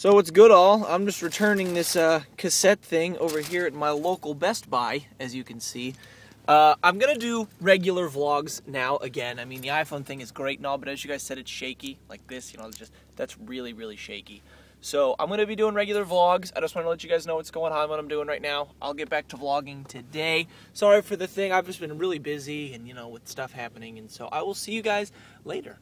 So what's good all? I'm just returning this uh, cassette thing over here at my local Best Buy, as you can see. Uh, I'm gonna do regular vlogs now again. I mean, the iPhone thing is great and all, but as you guys said, it's shaky like this. You know, just that's really, really shaky. So I'm gonna be doing regular vlogs. I just want to let you guys know what's going on, what I'm doing right now. I'll get back to vlogging today. Sorry for the thing. I've just been really busy and you know with stuff happening, and so I will see you guys later.